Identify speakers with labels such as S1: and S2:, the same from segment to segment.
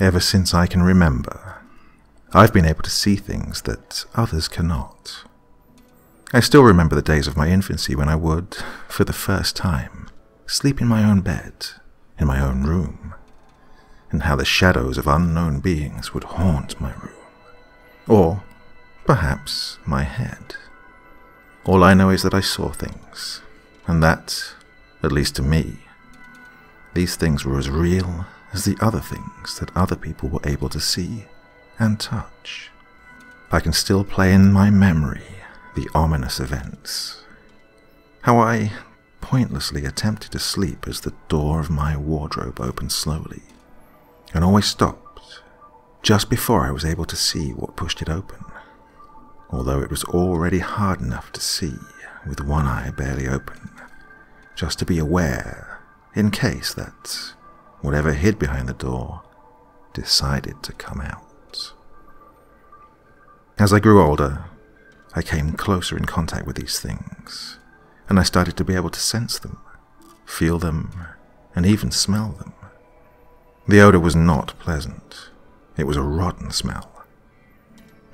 S1: Ever since I can remember, I've been able to see things that others cannot. I still remember the days of my infancy when I would, for the first time, sleep in my own bed, in my own room, and how the shadows of unknown beings would haunt my room. Or, perhaps, my head. All I know is that I saw things, and that, at least to me, these things were as real as the other things that other people were able to see and touch. I can still play in my memory the ominous events. How I pointlessly attempted to sleep as the door of my wardrobe opened slowly, and always stopped just before I was able to see what pushed it open, although it was already hard enough to see with one eye barely open, just to be aware in case that whatever hid behind the door decided to come out. As I grew older, I came closer in contact with these things, and I started to be able to sense them, feel them, and even smell them. The odor was not pleasant. It was a rotten smell.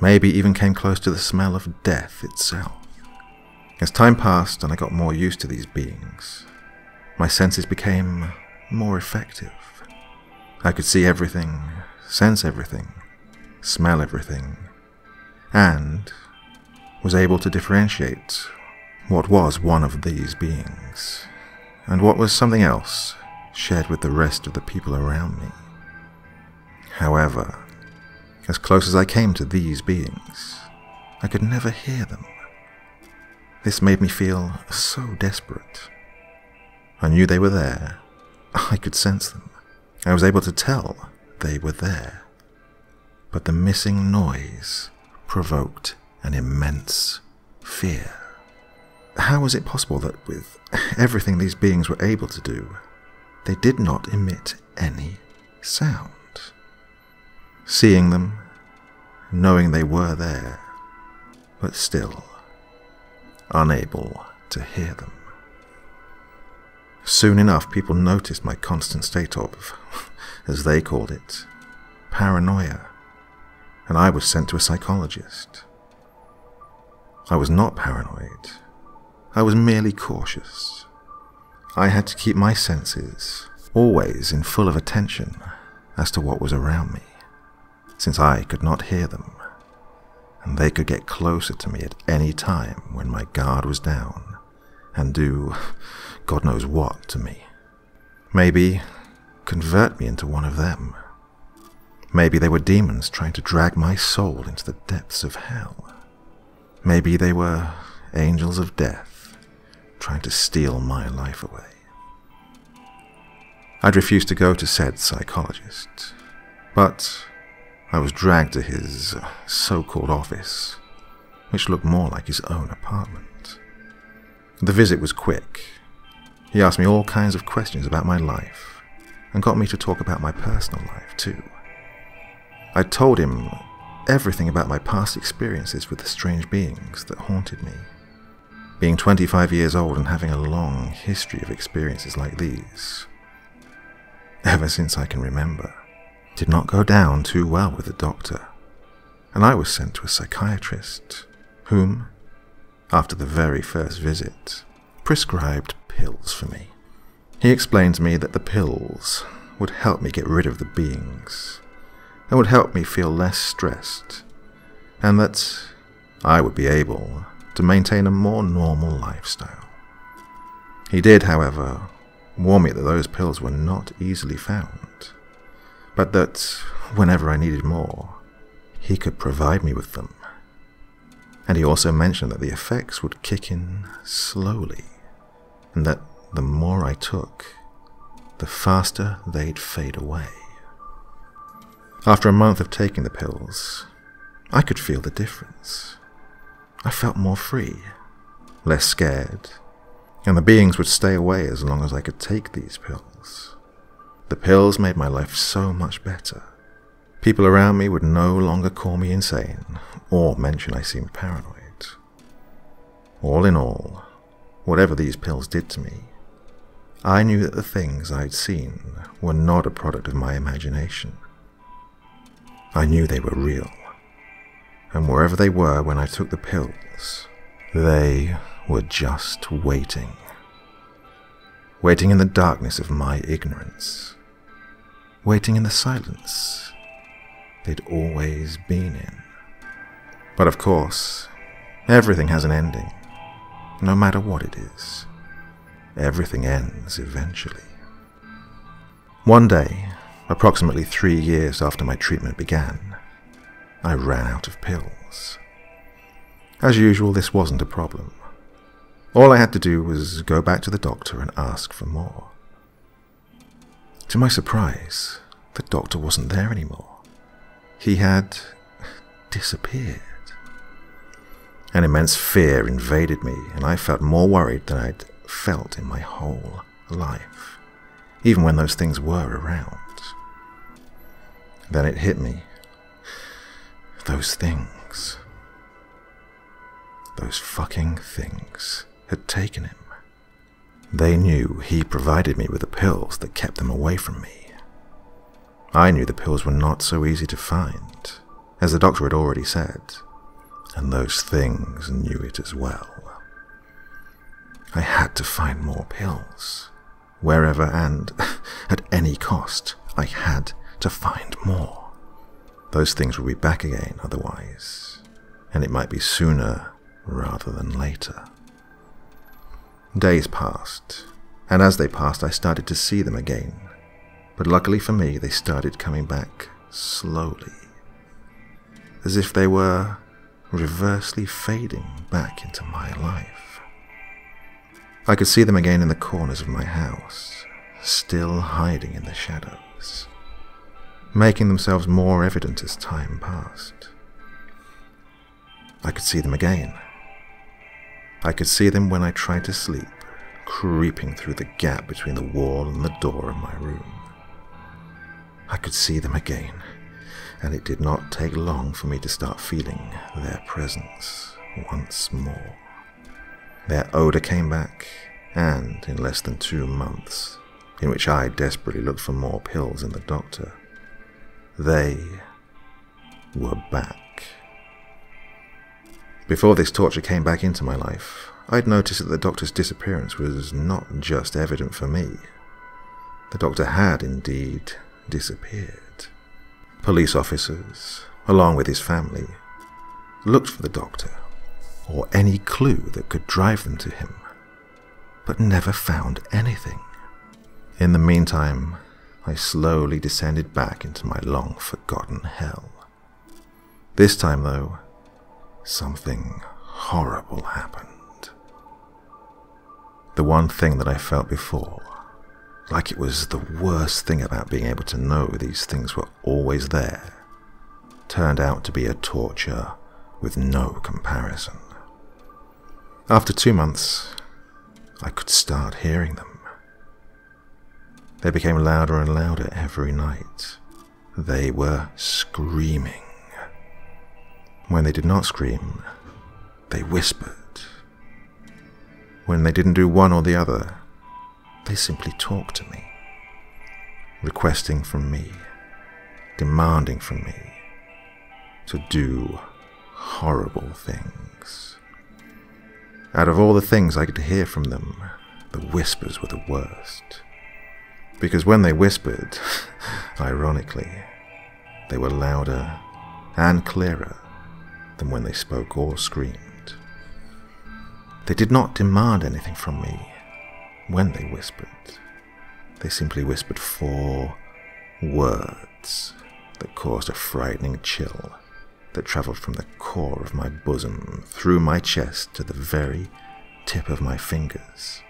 S1: Maybe even came close to the smell of death itself. As time passed and I got more used to these beings, my senses became more effective. I could see everything, sense everything, smell everything, and was able to differentiate what was one of these beings and what was something else shared with the rest of the people around me. However, as close as I came to these beings, I could never hear them. This made me feel so desperate. I knew they were there. I could sense them. I was able to tell they were there. But the missing noise provoked an immense fear. How was it possible that with everything these beings were able to do, they did not emit any sound? Seeing them, knowing they were there, but still unable to hear them. Soon enough, people noticed my constant state of, as they called it, paranoia, and I was sent to a psychologist. I was not paranoid. I was merely cautious. I had to keep my senses always in full of attention as to what was around me, since I could not hear them, and they could get closer to me at any time when my guard was down and do God knows what to me. Maybe convert me into one of them. Maybe they were demons trying to drag my soul into the depths of hell. Maybe they were angels of death trying to steal my life away. I'd refused to go to said psychologist, but I was dragged to his so called office, which looked more like his own apartment. The visit was quick. He asked me all kinds of questions about my life and got me to talk about my personal life too. I told him everything about my past experiences with the strange beings that haunted me. Being 25 years old and having a long history of experiences like these, ever since I can remember, did not go down too well with the doctor, and I was sent to a psychiatrist, whom, after the very first visit, prescribed pills for me. He explained to me that the pills would help me get rid of the beings and would help me feel less stressed, and that I would be able to maintain a more normal lifestyle. He did, however, warn me that those pills were not easily found, but that whenever I needed more, he could provide me with them. And he also mentioned that the effects would kick in slowly, and that the more I took, the faster they'd fade away. After a month of taking the pills, I could feel the difference. I felt more free, less scared, and the beings would stay away as long as I could take these pills. The pills made my life so much better. People around me would no longer call me insane or mention I seemed paranoid. All in all, whatever these pills did to me, I knew that the things I'd seen were not a product of my imagination I knew they were real. And wherever they were when I took the pills, they were just waiting. Waiting in the darkness of my ignorance. Waiting in the silence they'd always been in. But of course, everything has an ending, no matter what it is. Everything ends eventually. One day, approximately three years after my treatment began, I ran out of pills. As usual, this wasn't a problem. All I had to do was go back to the doctor and ask for more. To my surprise, the doctor wasn't there anymore. He had disappeared. An immense fear invaded me, and I felt more worried than I'd felt in my whole life, even when those things were around. Then it hit me. Those things. Those fucking things had taken him. They knew he provided me with the pills that kept them away from me. I knew the pills were not so easy to find, as the doctor had already said, and those things knew it as well. I had to find more pills. Wherever and at any cost, I had to find more. Those things would be back again otherwise, and it might be sooner rather than later. Days passed, and as they passed, I started to see them again. But luckily for me, they started coming back slowly, as if they were reversely fading back into my life. I could see them again in the corners of my house, still hiding in the shadows, making themselves more evident as time passed. I could see them again I could see them when I tried to sleep, creeping through the gap between the wall and the door of my room. I could see them again, and it did not take long for me to start feeling their presence once more. Their odor came back, and in less than two months, in which I desperately looked for more pills in the doctor, they were back. Before this torture came back into my life, I'd noticed that the doctor's disappearance was not just evident for me. The doctor had indeed disappeared. Police officers, along with his family, looked for the doctor, or any clue that could drive them to him, but never found anything. In the meantime, I slowly descended back into my long forgotten hell. This time, though, something horrible happened. The one thing that I felt before, like it was the worst thing about being able to know these things were always there, turned out to be a torture with no comparison. After two months, I could start hearing them. They became louder and louder every night. They were screaming. When they did not scream, they whispered. When they didn't do one or the other, they simply talked to me, requesting from me, demanding from me to do horrible things. Out of all the things I could hear from them, the whispers were the worst. Because when they whispered, ironically, they were louder and clearer than when they spoke or screamed. They did not demand anything from me when they whispered. They simply whispered four words that caused a frightening chill that travelled from the core of my bosom through my chest to the very tip of my fingers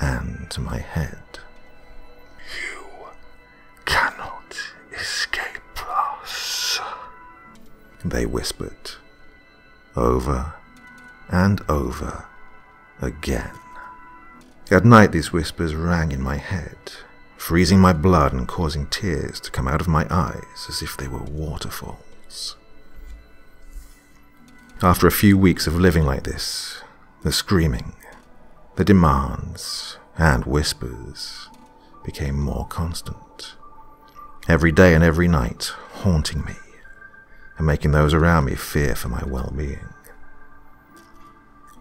S1: and to my head.
S2: You cannot escape us,
S1: they whispered over and over again. At night, these whispers rang in my head, freezing my blood and causing tears to come out of my eyes as if they were waterfalls. After a few weeks of living like this, the screaming, the demands, and whispers became more constant. Every day and every night, haunting me and making those around me fear for my well being.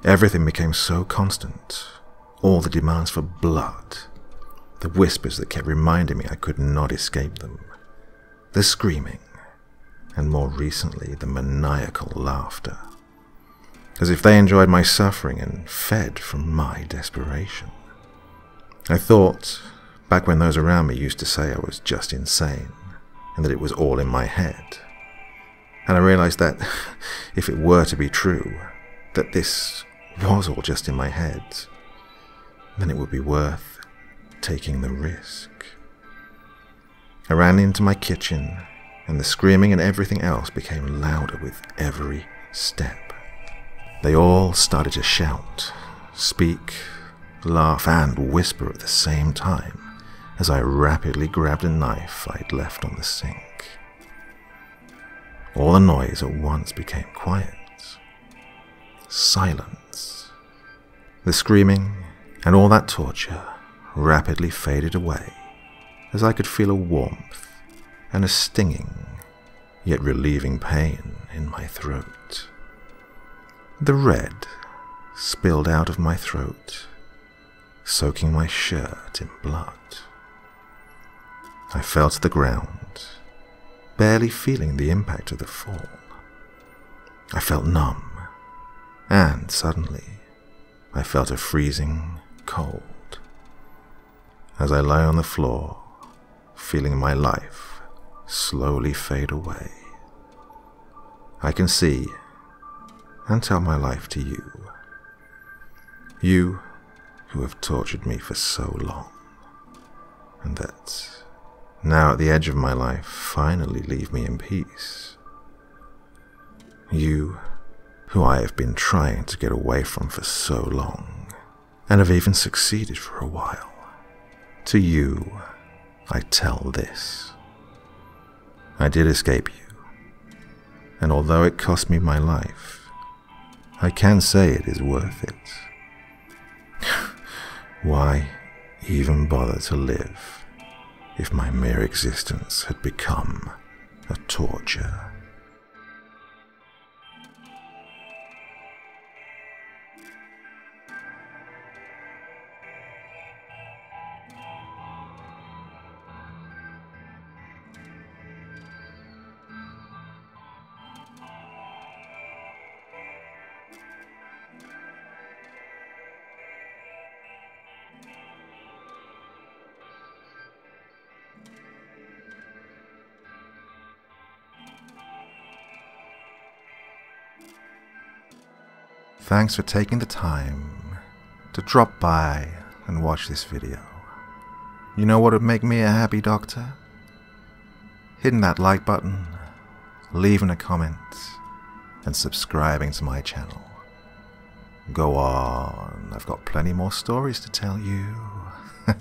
S1: Everything became so constant, all the demands for blood, the whispers that kept reminding me I could not escape them, the screaming, and more recently the maniacal laughter, as if they enjoyed my suffering and fed from my desperation. I thought, back when those around me used to say I was just insane, and that it was all in my head, and I realized that if it were to be true, that this was all just in my head, then it would be worth taking the risk. I ran into my kitchen, and the screaming and everything else became louder with every step. They all started to shout, speak, laugh, and whisper at the same time as I rapidly grabbed a knife I'd left on the sink. All the noise at once became quiet. Silence. The screaming and all that torture rapidly faded away as I could feel a warmth and a stinging, yet relieving pain in my throat. The red spilled out of my throat, soaking my shirt in blood. I fell to the ground, barely feeling the impact of the fall. I felt numb, and suddenly I felt a freezing cold. As I lay on the floor, feeling my life slowly fade away, I can see and tell my life to you. You who have tortured me for so long, and that now at the edge of my life finally leave me in peace. You who I have been trying to get away from for so long, and have even succeeded for a while. To you, I tell this. I did escape you, and although it cost me my life, I can say it is worth it. Why even bother to live if my mere existence had become a torture? Thanks for taking the time to drop by and watch this video. You know what would make me a happy doctor? Hitting that like button, leaving a comment, and subscribing to my channel. Go on, I've got plenty more stories to tell you.